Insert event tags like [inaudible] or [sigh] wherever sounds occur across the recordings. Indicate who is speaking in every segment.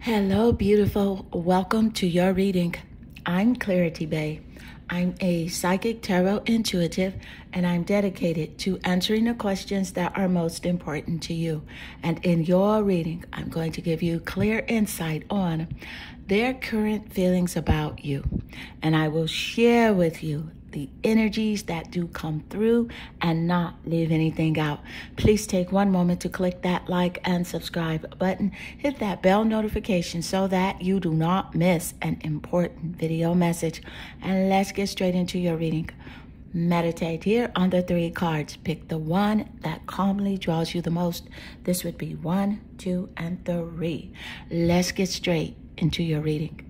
Speaker 1: Hello, beautiful. Welcome to your reading. I'm Clarity Bae. I'm a psychic tarot intuitive, and I'm dedicated to answering the questions that are most important to you. And in your reading, I'm going to give you clear insight on their current feelings about you. And I will share with you the energies that do come through and not leave anything out. Please take one moment to click that like and subscribe button. Hit that bell notification so that you do not miss an important video message. And let's get straight into your reading. Meditate here on the three cards. Pick the one that calmly draws you the most. This would be one, two, and three. Let's get straight into your reading.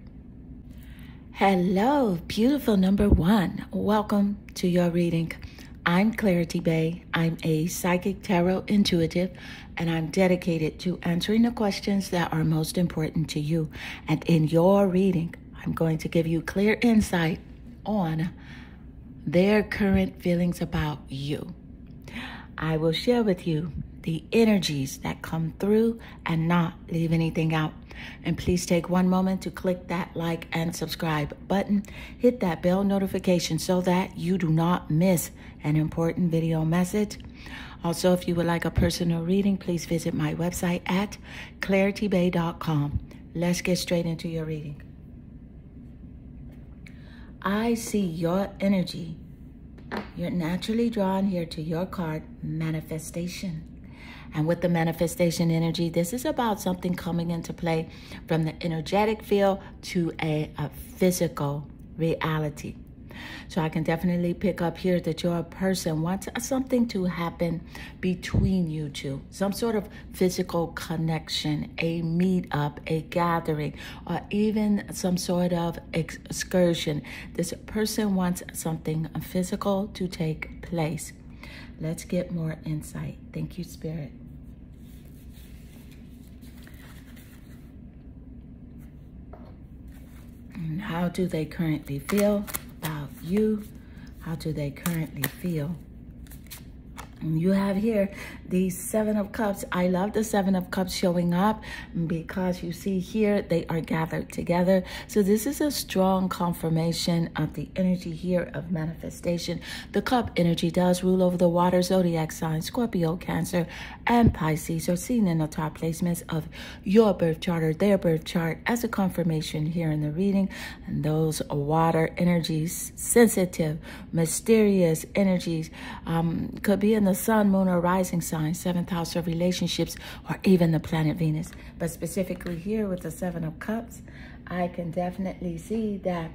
Speaker 1: Hello, beautiful number one. Welcome to your reading. I'm Clarity Bae. I'm a psychic tarot intuitive, and I'm dedicated to answering the questions that are most important to you. And in your reading, I'm going to give you clear insight on their current feelings about you. I will share with you the energies that come through and not leave anything out. And please take one moment to click that like and subscribe button. Hit that bell notification so that you do not miss an important video message. Also, if you would like a personal reading, please visit my website at claritybae.com. Let's get straight into your reading. I see your energy. You're naturally drawn here to your card, Manifestation. And with the manifestation energy, this is about something coming into play from the energetic field to a, a physical reality. So I can definitely pick up here that you're a person wants something to happen between you two, some sort of physical connection, a meetup, a gathering, or even some sort of excursion. This person wants something physical to take place. Let's get more insight. Thank you, Spirit. And how do they currently feel about you? How do they currently feel you have here the Seven of Cups. I love the Seven of Cups showing up because you see here they are gathered together. So this is a strong confirmation of the energy here of manifestation. The cup energy does rule over the water zodiac signs, Scorpio, Cancer, and Pisces are seen in the top placements of your birth chart or their birth chart as a confirmation here in the reading. And those water energies, sensitive, mysterious energies, um, could be in the sun, moon, or rising sign, seventh house of relationships, or even the planet Venus. But specifically here with the Seven of Cups, I can definitely see that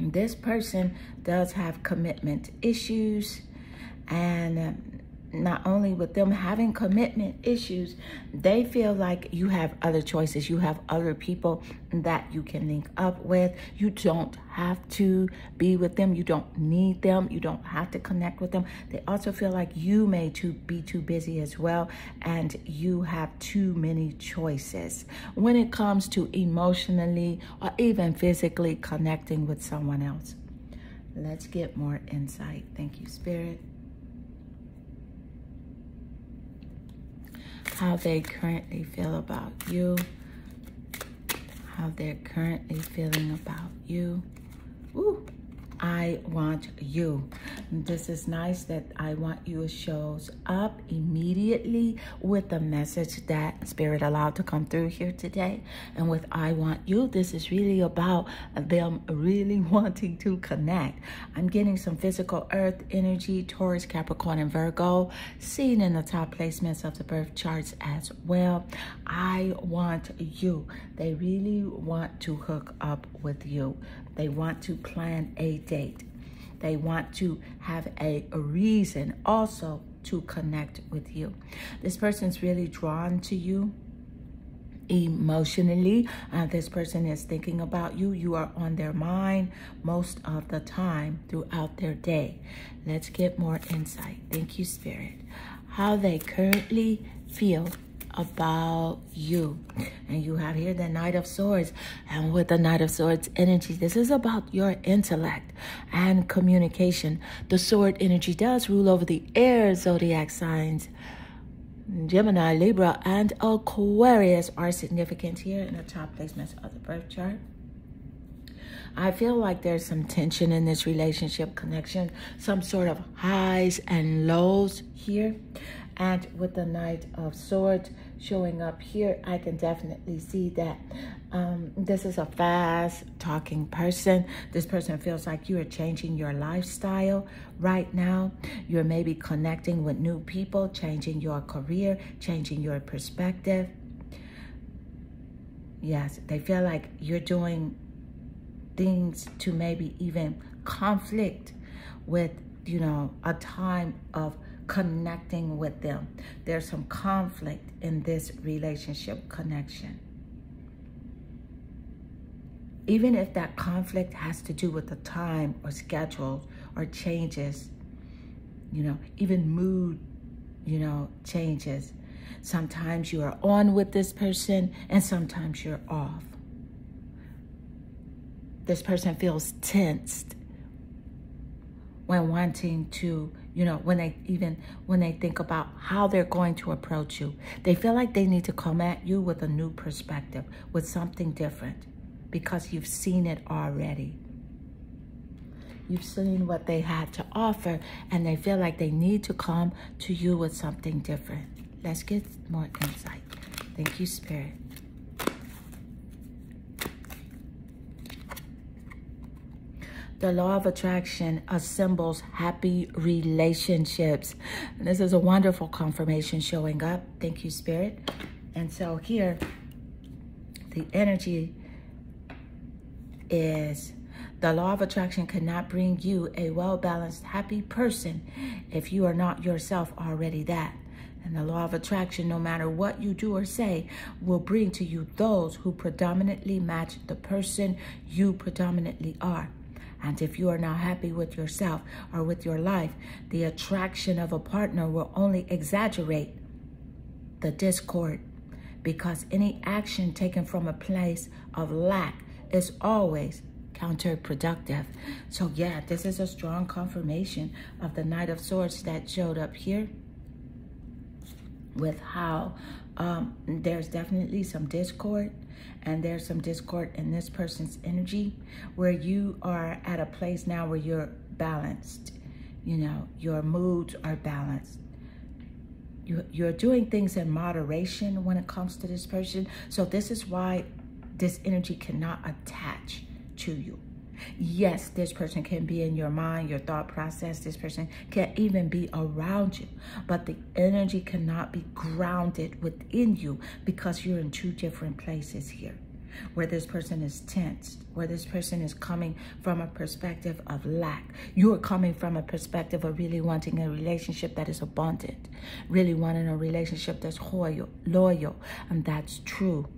Speaker 1: this person does have commitment issues and um, not only with them having commitment issues, they feel like you have other choices. You have other people that you can link up with. You don't have to be with them. You don't need them. You don't have to connect with them. They also feel like you may too be too busy as well and you have too many choices when it comes to emotionally or even physically connecting with someone else. Let's get more insight. Thank you, Spirit. How they currently feel about you, how they're currently feeling about you. Ooh. I want you. This is nice that I want you shows up immediately with the message that Spirit allowed to come through here today. And with I want you, this is really about them really [laughs] wanting to connect. I'm getting some physical earth energy, Taurus, Capricorn, and Virgo, seen in the top placements of the birth charts as well. I want you. They really want to hook up with you. They want to plan a date. They want to have a, reason also to connect with you. This person's really drawn to you emotionally. Uh, this person is thinking about you. You are on their mind most of the time throughout their day. Let's get more insight. Thank you, Spirit. How they currently feel about you. And you have here the Knight of Swords. And with the Knight of Swords energy, this is about your intellect and communication. The sword energy does rule over the air zodiac signs. Gemini, Libra, and Aquarius are significant here in the top placements of the birth chart. I feel like there's some tension in this relationship connection, some sort of highs and lows here. And with the Knight of Swords showing up here, I can definitely see that um, this is a fast talking person. This person feels like you are changing your lifestyle right now. You're maybe connecting with new people, changing your career, changing your perspective. Yes, they feel like you're doing things to maybe even conflict with, you know, a time of connecting with them. There's some conflict in this relationship connection. Even if that conflict has to do with the time or schedule or changes, you know, even mood, you know, changes. Sometimes you are on with this person and sometimes you're off this person feels tensed when wanting to, you know, when they even, when they think about how they're going to approach you. They feel like they need to come at you with a new perspective, with something different, because you've seen it already. You've seen what they had to offer, and they feel like they need to come to you with something different. Let's get more insight. Thank you, Spirit. The law of attraction assembles happy relationships. And this is a wonderful confirmation showing up. Thank you, Spirit. And so here, the energy is the law of attraction cannot bring you a well-balanced, happy person if you are not yourself already that. And the law of attraction, no matter what you do or say, will bring to you those who predominantly match the person you predominantly are. And if you are not happy with yourself or with your life, the attraction of a partner will only exaggerate the discord because any action taken from a place of lack is always counterproductive. So yeah, this is a strong confirmation of the Knight of Swords that showed up here with how um, there's definitely some discord and there's some discord in this person's energy where you are at a place now where you're balanced. You know, your moods are balanced. You, you're doing things in moderation when it comes to this person. So this is why this energy cannot attach to you. Yes, this person can be in your mind, your thought process. This person can even be around you. But the energy cannot be grounded within you because you're in two different places here. Where this person is tensed, where this person is coming from a perspective of lack. You are coming from a perspective of really wanting a relationship that is abundant, really wanting a relationship that's loyal, loyal, and that's true.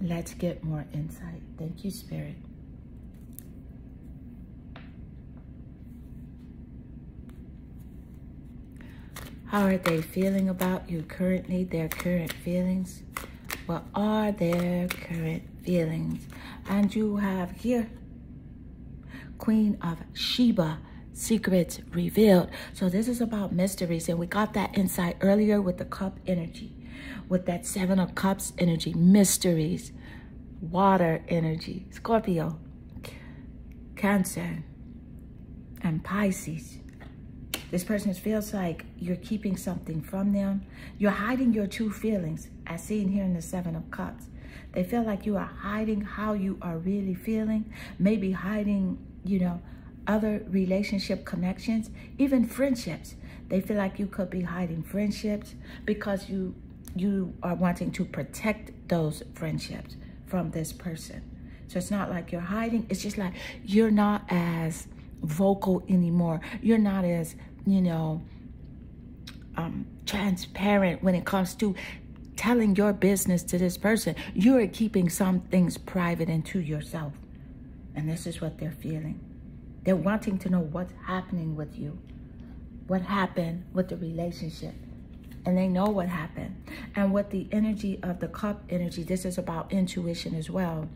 Speaker 1: Let's get more insight. Thank you, Spirit. How are they feeling about you currently, their current feelings? What are their current feelings? And you have here, Queen of Sheba, secrets revealed. So this is about mysteries, and we got that insight earlier with the cup energy with that Seven of Cups energy, mysteries, water energy, Scorpio, Cancer, and Pisces. This person feels like you're keeping something from them. You're hiding your true feelings, as seen here in the Seven of Cups. They feel like you are hiding how you are really feeling, maybe hiding, you know, other relationship connections, even friendships. They feel like you could be hiding friendships because you you are wanting to protect those friendships from this person. So it's not like you're hiding. It's just like you're not as vocal anymore. You're not as, you know, um, transparent when it comes to telling your business to this person. You are keeping some things private and to yourself. And this is what they're feeling. They're wanting to know what's happening with you. What happened with the relationship and they know what happened. And with the energy of the cup energy, this is about intuition as well.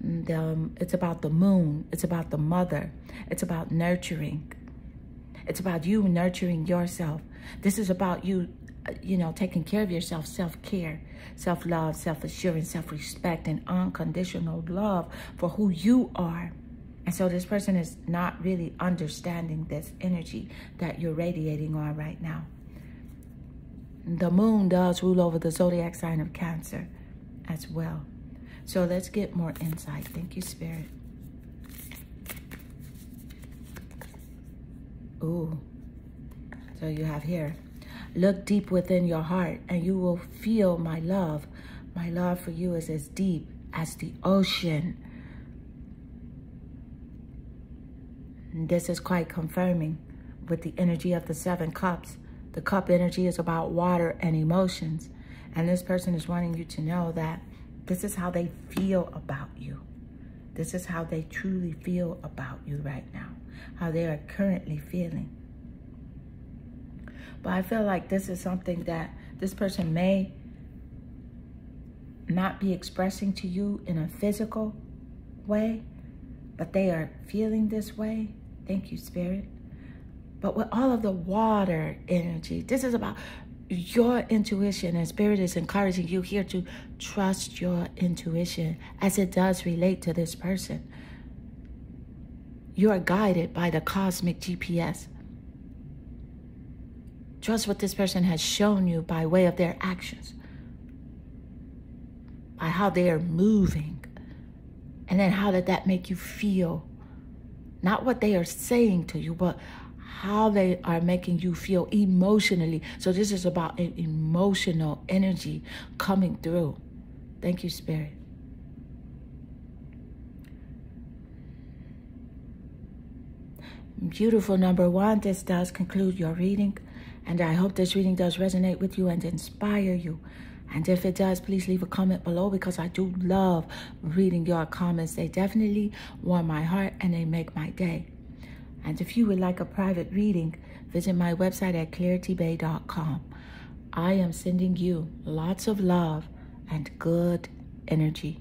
Speaker 1: The, um, it's about the moon. It's about the mother. It's about nurturing. It's about you nurturing yourself. This is about you, uh, you know, taking care of yourself, self-care, self-love, self-assurance, self-respect, and unconditional love for who you are. And so this person is not really understanding this energy that you're radiating on right now. The moon does rule over the zodiac sign of Cancer as well. So let's get more insight. Thank you, Spirit. Ooh. So you have here. Look deep within your heart and you will feel my love. My love for you is as deep as the ocean. This is quite confirming with the energy of the seven cups. The cup energy is about water and emotions. And this person is wanting you to know that this is how they feel about you. This is how they truly feel about you right now, how they are currently feeling. But I feel like this is something that this person may not be expressing to you in a physical way, but they are feeling this way. Thank you, Spirit. But with all of the water energy, this is about your intuition and spirit is encouraging you here to trust your intuition as it does relate to this person. You are guided by the cosmic GPS. Trust what this person has shown you by way of their actions, by how they are moving. And then how did that make you feel? Not what they are saying to you, but how they are making you feel emotionally. So this is about an emotional energy coming through. Thank you, Spirit. Beautiful number one, this does conclude your reading. And I hope this reading does resonate with you and inspire you. And if it does, please leave a comment below because I do love reading your comments. They definitely warm my heart and they make my day. And if you would like a private reading, visit my website at claritybae.com. I am sending you lots of love and good energy.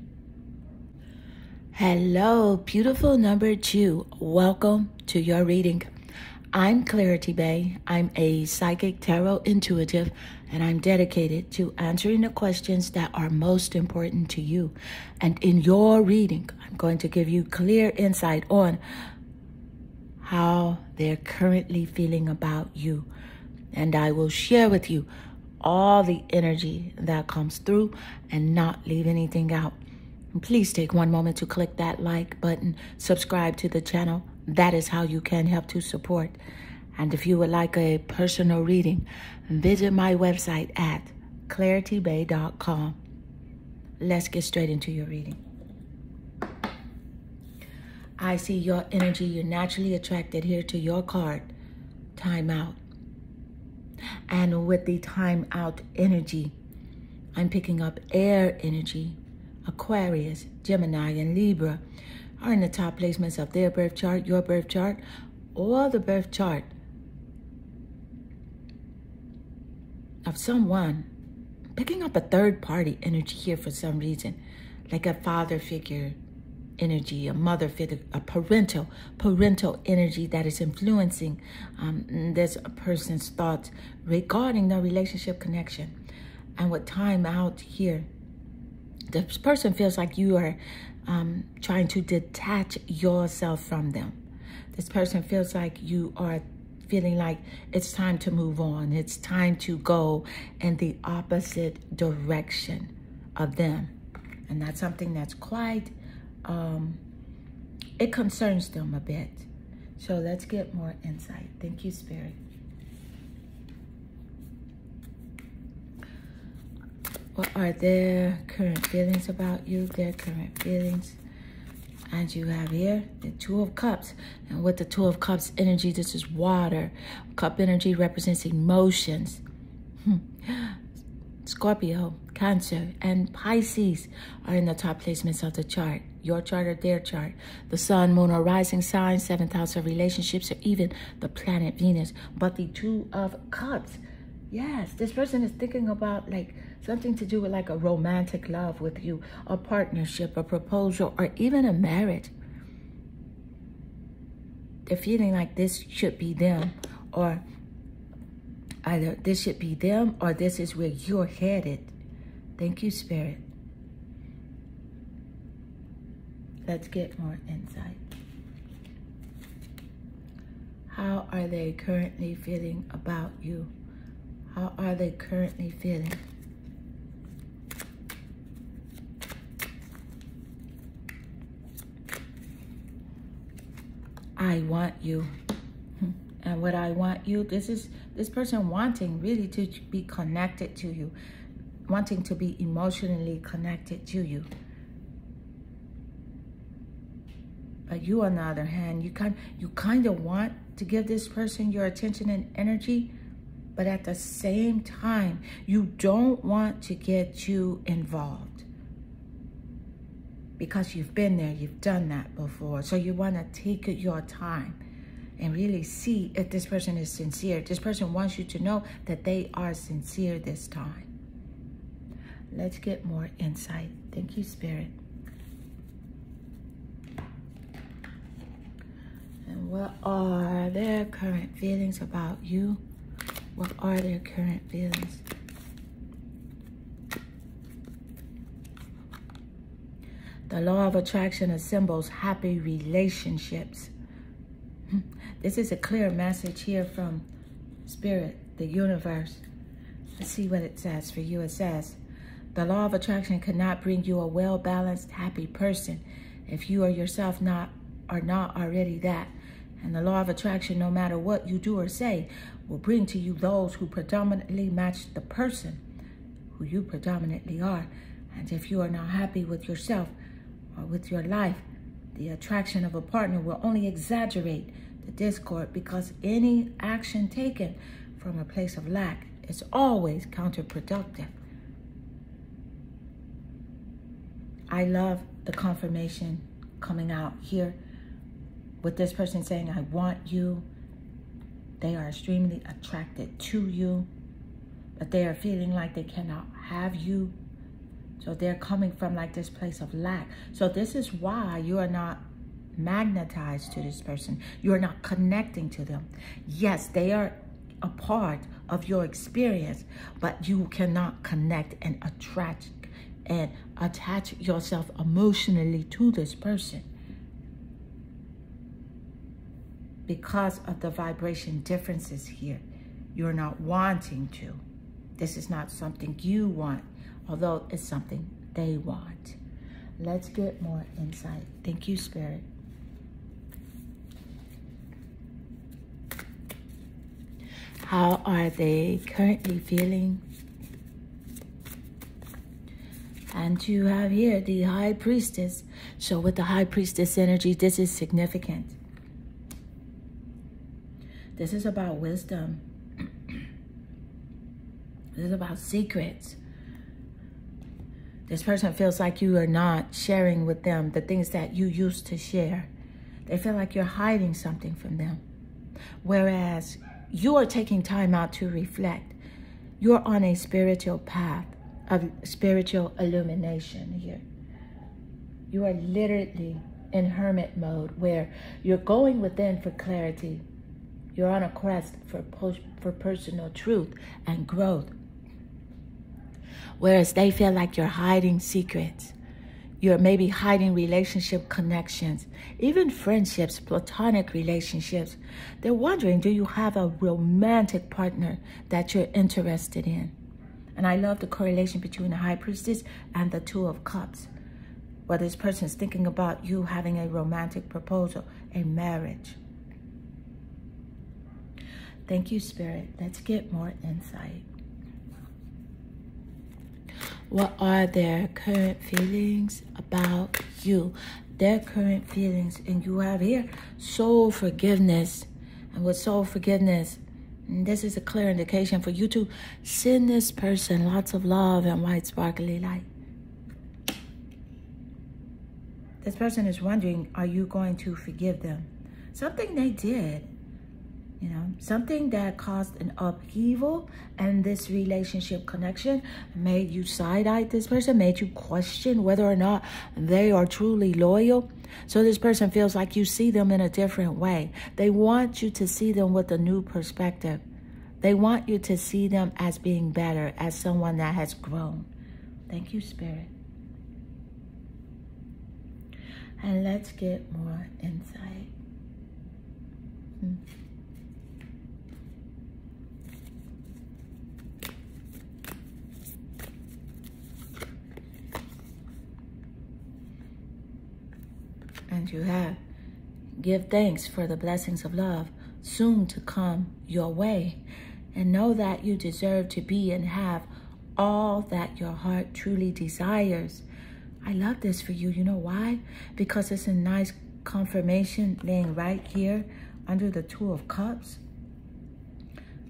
Speaker 1: Hello, beautiful number two. Welcome to your reading. I'm Clarity Bae. I'm a psychic tarot intuitive, and I'm dedicated to answering the questions that are most important to you. And in your reading, I'm going to give you clear insight on how they're currently feeling about you. And I will share with you all the energy that comes through and not leave anything out. And please take one moment to click that like button, subscribe to the channel. That is how you can help to support. And if you would like a personal reading, visit my website at claritybae.com. Let's get straight into your reading. I see your energy. You're naturally attracted here to your card. Time out. And with the time out energy, I'm picking up air energy. Aquarius, Gemini, and Libra are in the top placements of their birth chart, your birth chart, or the birth chart of someone. Picking up a third party energy here for some reason, like a father figure, energy, a mother figure, a parental, parental energy that is influencing um, this person's thoughts regarding the relationship connection. And with time out here, this person feels like you are um, trying to detach yourself from them. This person feels like you are feeling like it's time to move on. It's time to go in the opposite direction of them. And that's something that's quite um, it concerns them a bit. So let's get more insight. Thank you, Spirit. What are their current feelings about you? Their current feelings. And you have here the Two of Cups. And with the Two of Cups energy, this is water. Cup energy represents emotions. Hmm. Scorpio, Cancer, and Pisces are in the top placements of the chart. Your chart or their chart. The sun, moon, or rising sign, seventh house of relationships, or even the planet Venus. But the Two of Cups. Yes, this person is thinking about like something to do with like a romantic love with you, a partnership, a proposal, or even a marriage. They're feeling like this should be them or either this should be them or this is where you're headed. Thank you, Spirit. Let's get more insight. How are they currently feeling about you? How are they currently feeling? I want you. Hmm. And what I want you, this is this person wanting really to be connected to you, wanting to be emotionally connected to you. But you, on the other hand, you kind you kind of want to give this person your attention and energy, but at the same time, you don't want to get you involved because you've been there, you've done that before. So you want to take your time and really see if this person is sincere. This person wants you to know that they are sincere this time. Let's get more insight. Thank you, Spirit. And what are their current feelings about you? What are their current feelings? The law of attraction assembles happy relationships. [laughs] This is a clear message here from Spirit, the universe. Let's see what it says for you. It says, the law of attraction cannot bring you a well-balanced, happy person if you are yourself not are not already that. And the law of attraction, no matter what you do or say, will bring to you those who predominantly match the person who you predominantly are. And if you are not happy with yourself or with your life, the attraction of a partner will only exaggerate the discord because any action taken from a place of lack is always counterproductive. I love the confirmation coming out here with this person saying, I want you. They are extremely attracted to you, but they are feeling like they cannot have you. So they're coming from like this place of lack. So this is why you are not magnetized to this person. You're not connecting to them. Yes, they are a part of your experience, but you cannot connect and attract and attach yourself emotionally to this person because of the vibration differences here. You're not wanting to. This is not something you want, although it's something they want. Let's get more insight. Thank you, Spirit. How are they currently feeling? And you have here the high priestess. So with the high priestess energy, this is significant. This is about wisdom. [clears throat] this is about secrets. This person feels like you are not sharing with them the things that you used to share. They feel like you're hiding something from them. Whereas you are taking time out to reflect. You're on a spiritual path of spiritual illumination here. You are literally in hermit mode where you're going within for clarity. You're on a quest for, for personal truth and growth. Whereas they feel like you're hiding secrets. You're maybe hiding relationship connections, even friendships, platonic relationships. They're wondering, do you have a romantic partner that you're interested in? And I love the correlation between the high priestess and the two of cups. Where this person is thinking about you having a romantic proposal, a marriage. Thank you, Spirit. Let's get more insight. What are their current feelings about you? Their current feelings. And you have here soul forgiveness. And with soul forgiveness, this is a clear indication for you to send this person lots of love and white sparkly light. This person is wondering, are you going to forgive them? Something they did, you know, something that caused an upheaval and this relationship connection made you side-eye this person, made you question whether or not they are truly loyal. So this person feels like you see them in a different way. They want you to see them with a new perspective. They want you to see them as being better, as someone that has grown. Thank you, Spirit. And let's get more insight. Hmm. You have. Give thanks for the blessings of love soon to come your way. And know that you deserve to be and have all that your heart truly desires. I love this for you. You know why? Because it's a nice confirmation laying right here under the Two of Cups.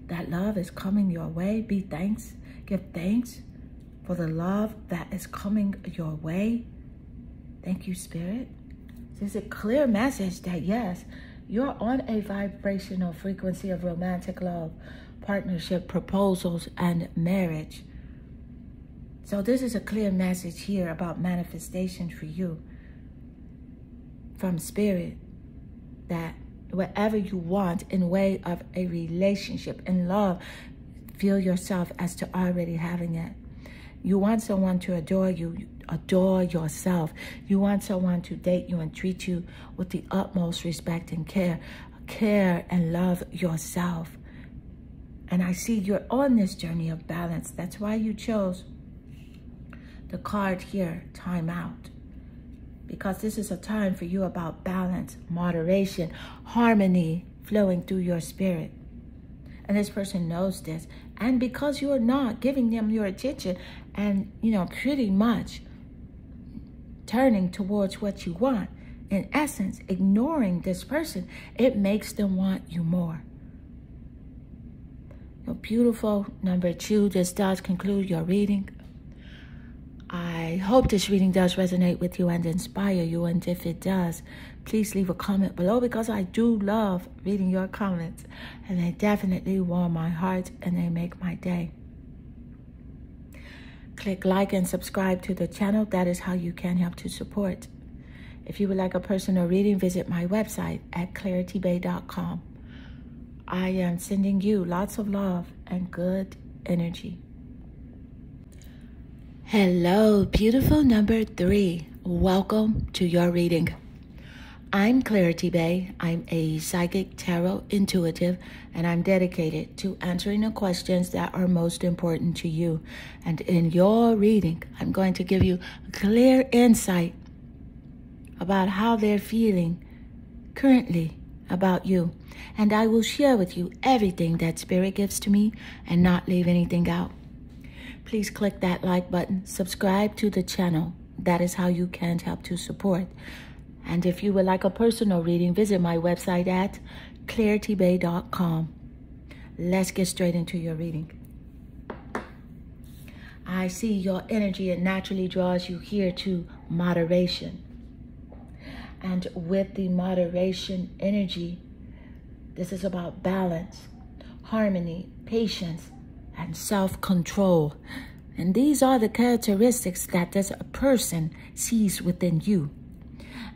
Speaker 1: That love is coming your way. Be thanks. Give thanks for the love that is coming your way. Thank you, Spirit. There's a clear message that yes, you're on a vibrational frequency of romantic love, partnership, proposals, and marriage. So this is a clear message here about manifestation for you from spirit that whatever you want in way of a relationship and love, feel yourself as to already having it. You want someone to adore you, adore yourself. You want someone to date you and treat you with the utmost respect and care. Care and love yourself. And I see you're on this journey of balance. That's why you chose the card here, time out. Because this is a time for you about balance, moderation, harmony flowing through your spirit. And this person knows this. And because you are not giving them your attention and, you know, pretty much turning towards what you want, in essence, ignoring this person, it makes them want you more. Beautiful. Number two, this does conclude your reading. I hope this reading does resonate with you and inspire you. And if it does, please leave a comment below because I do love reading your comments. And they definitely warm my heart and they make my day. Click like and subscribe to the channel. That is how you can help to support. If you would like a personal reading, visit my website at claritybae.com. I am sending you lots of love and good energy. Hello, beautiful number three. Welcome to your reading. I'm Clarity Bae. I'm a psychic tarot intuitive, and I'm dedicated to answering the questions that are most important to you. And in your reading, I'm going to give you a clear insight about how they're feeling currently about you. And I will share with you everything that Spirit gives to me and not leave anything out please click that like button, subscribe to the channel. That is how you can help to support. And if you would like a personal reading, visit my website at claritybae.com. Let's get straight into your reading. I see your energy. It naturally draws you here to moderation. And with the moderation energy, this is about balance, harmony, patience, and self-control. And these are the characteristics that this person sees within you.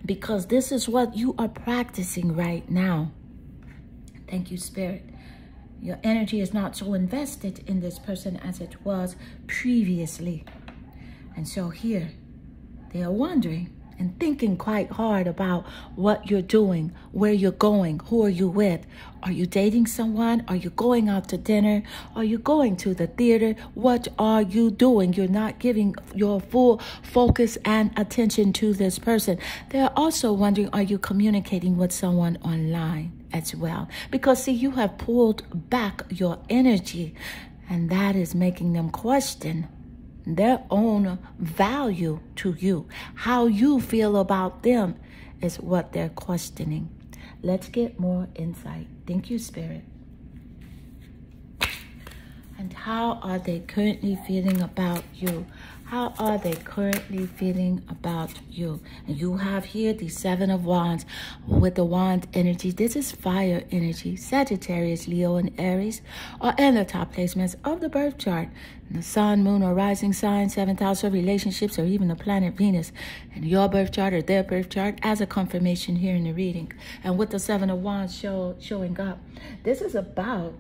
Speaker 1: Because this is what you are practicing right now. Thank you, Spirit. Your energy is not so invested in this person as it was previously. And so here, they are wondering, and thinking quite hard about what you're doing, where you're going, who are you with? Are you dating someone? Are you going out to dinner? Are you going to the theater? What are you doing? You're not giving your full focus and attention to this person. They're also wondering, are you communicating with someone online as well? Because see, you have pulled back your energy and that is making them question their own value to you. How you feel about them is what they're questioning. Let's get more insight. Thank you, Spirit. And how are they currently feeling about you? How are they currently feeling about you? And you have here the Seven of Wands with the Wand energy. This is fire energy. Sagittarius, Leo, and Aries are in the top placements of the birth chart. The sun, moon, or rising sign, seventh house of relationships, or even the planet Venus. And your birth chart or their birth chart as a confirmation here in the reading. And with the Seven of Wands show, showing up, this is about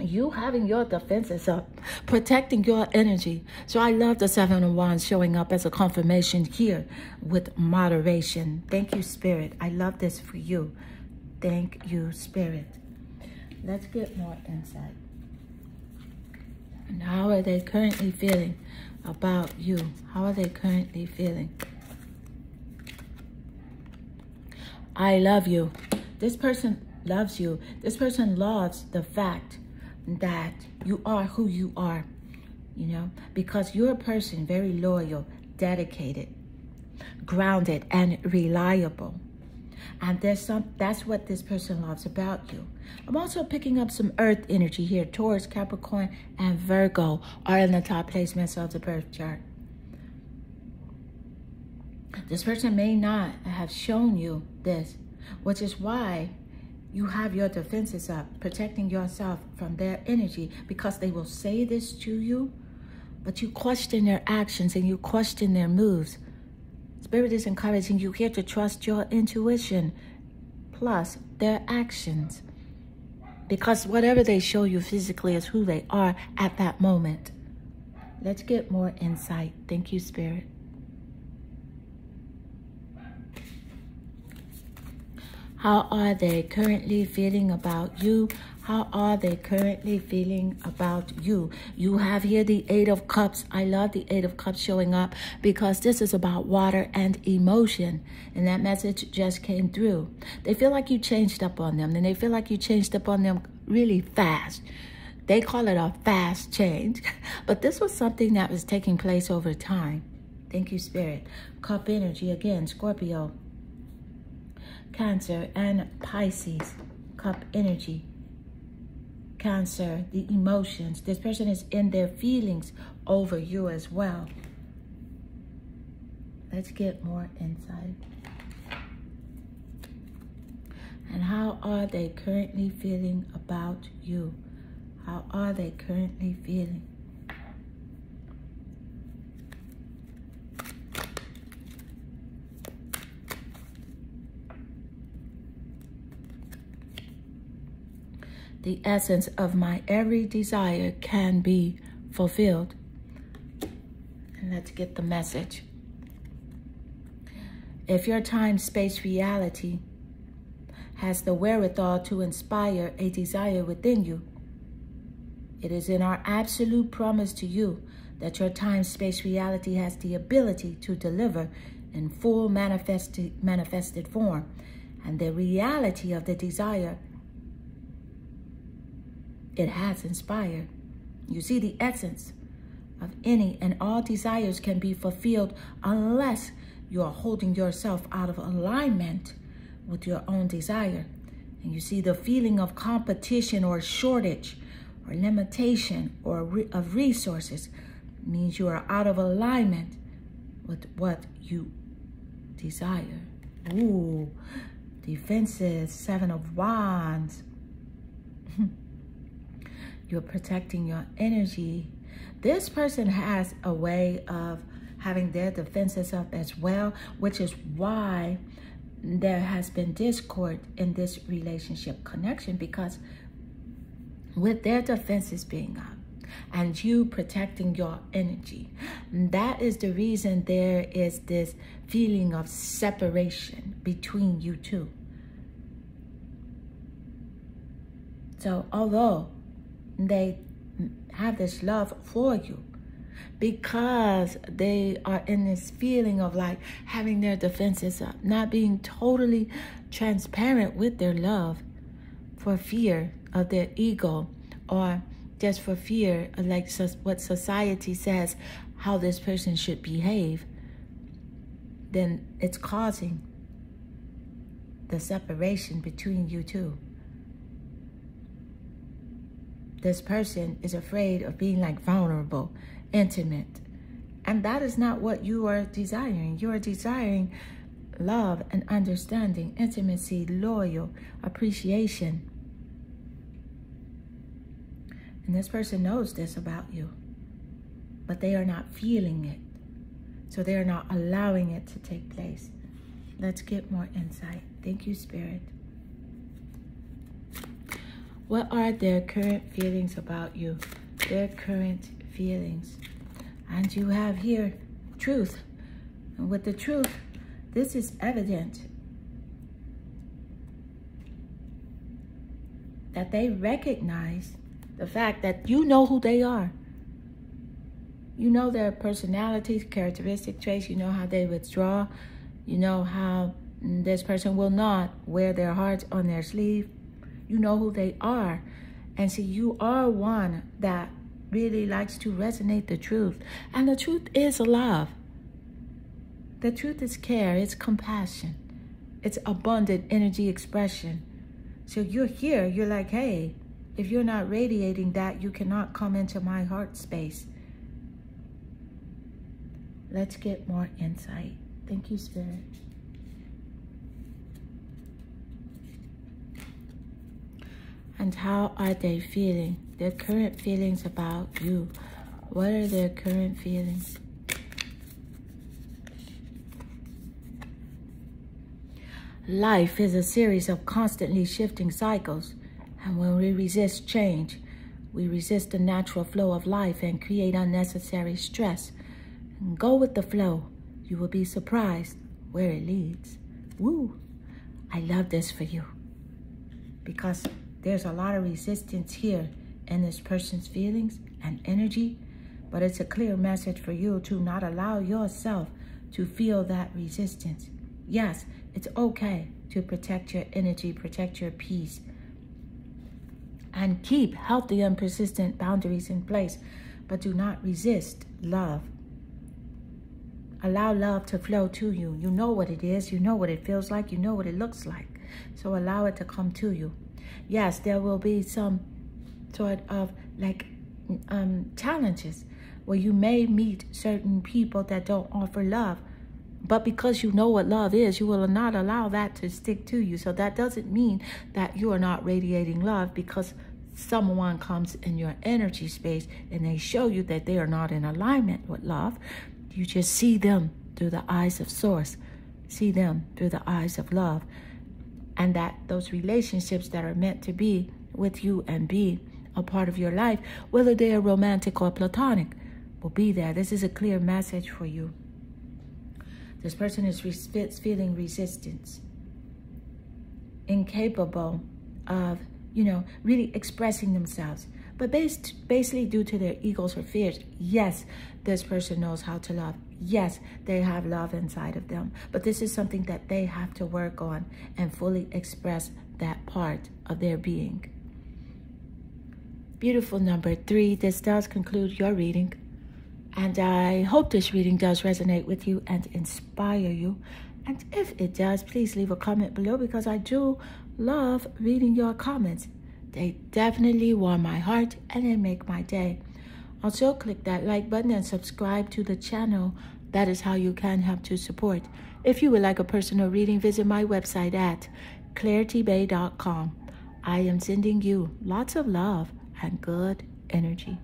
Speaker 1: you having your defenses up, protecting your energy. So I love the Seven of Wands showing up as a confirmation here with moderation. Thank you, Spirit. I love this for you. Thank you, Spirit. Let's get more insight. And how are they currently feeling about you? How are they currently feeling? I love you. This person loves you. This person loves the fact that you are who you are, you know, because you're a person very loyal, dedicated, grounded, and reliable. And there's some that's what this person loves about you. I'm also picking up some earth energy here. Taurus, Capricorn, and Virgo are in the top placements of the birth chart. This person may not have shown you this, which is why you have your defenses up, protecting yourself from their energy because they will say this to you, but you question their actions and you question their moves. Spirit is encouraging you here to trust your intuition plus their actions because whatever they show you physically is who they are at that moment. Let's get more insight. Thank you, Spirit. How are they currently feeling about you? How are they currently feeling about you? You have here the Eight of Cups. I love the Eight of Cups showing up because this is about water and emotion. And that message just came through. They feel like you changed up on them and they feel like you changed up on them really fast. They call it a fast change. [laughs] But this was something that was taking place over time. Thank you, Spirit. Cup energy again, Scorpio. Cancer, and Pisces, cup energy. Cancer, the emotions. This person is in their feelings over you as well. Let's get more insight. And how are they currently feeling about you? How are they currently feeling? The essence of my every desire can be fulfilled. And let's get the message. If your time space reality has the wherewithal to inspire a desire within you, it is in our absolute promise to you that your time space reality has the ability to deliver in full manifested, manifested form. And the reality of the desire it has inspired. You see, the essence of any and all desires can be fulfilled unless you are holding yourself out of alignment with your own desire. And you see, the feeling of competition or shortage or limitation or re of resources means you are out of alignment with what you desire. Ooh, defenses, seven of wands. [laughs] You're protecting your energy. This person has a way of having their defenses up as well, which is why there has been discord in this relationship connection because with their defenses being up and you protecting your energy, that is the reason there is this feeling of separation between you two. So although they have this love for you because they are in this feeling of like having their defenses up, not being totally transparent with their love for fear of their ego or just for fear of like what society says how this person should behave, then it's causing the separation between you two. This person is afraid of being like vulnerable, intimate. And that is not what you are desiring. You are desiring love and understanding, intimacy, loyal, appreciation. And this person knows this about you, but they are not feeling it. So they are not allowing it to take place. Let's get more insight. Thank you, Spirit. What are their current feelings about you? Their current feelings. And you have here truth. And with the truth, this is evident that they recognize the fact that you know who they are. You know their personalities, characteristic traits. You know how they withdraw. You know how mm, this person will not wear their heart on their sleeve. You know who they are. And see, you are one that really likes to resonate the truth. And the truth is love. The truth is care, it's compassion, it's abundant energy expression. So you're here, you're like, hey, if you're not radiating that, you cannot come into my heart space. Let's get more insight. Thank you, Spirit. And how are they feeling? Their current feelings about you. What are their current feelings? Life is a series of constantly shifting cycles. And when we resist change, we resist the natural flow of life and create unnecessary stress. And go with the flow. You will be surprised where it leads. Woo! I love this for you. Because there's a lot of resistance here in this person's feelings and energy, but it's a clear message for you to not allow yourself to feel that resistance. Yes, it's okay to protect your energy, protect your peace, and keep healthy and persistent boundaries in place, but do not resist love. Allow love to flow to you. You know what it is. You know what it feels like. You know what it looks like. So allow it to come to you yes, there will be some sort of like um, challenges where you may meet certain people that don't offer love. But because you know what love is, you will not allow that to stick to you. So that doesn't mean that you are not radiating love because someone comes in your energy space and they show you that they are not in alignment with love. You just see them through the eyes of source, see them through the eyes of love and that those relationships that are meant to be with you and be a part of your life, whether they are romantic or platonic, will be there. This is a clear message for you. This person is feeling resistance, incapable of, you know, really expressing themselves. But based, basically due to their egos or fears, yes, this person knows how to love. Yes, they have love inside of them. But this is something that they have to work on and fully express that part of their being. Beautiful number three. This does conclude your reading. And I hope this reading does resonate with you and inspire you. And if it does, please leave a comment below because I do love reading your comments. They definitely warm my heart and they make my day. Also, click that like button and subscribe to the channel. That is how you can help to support. If you would like a personal reading, visit my website at claritybae.com. I am sending you lots of love and good energy.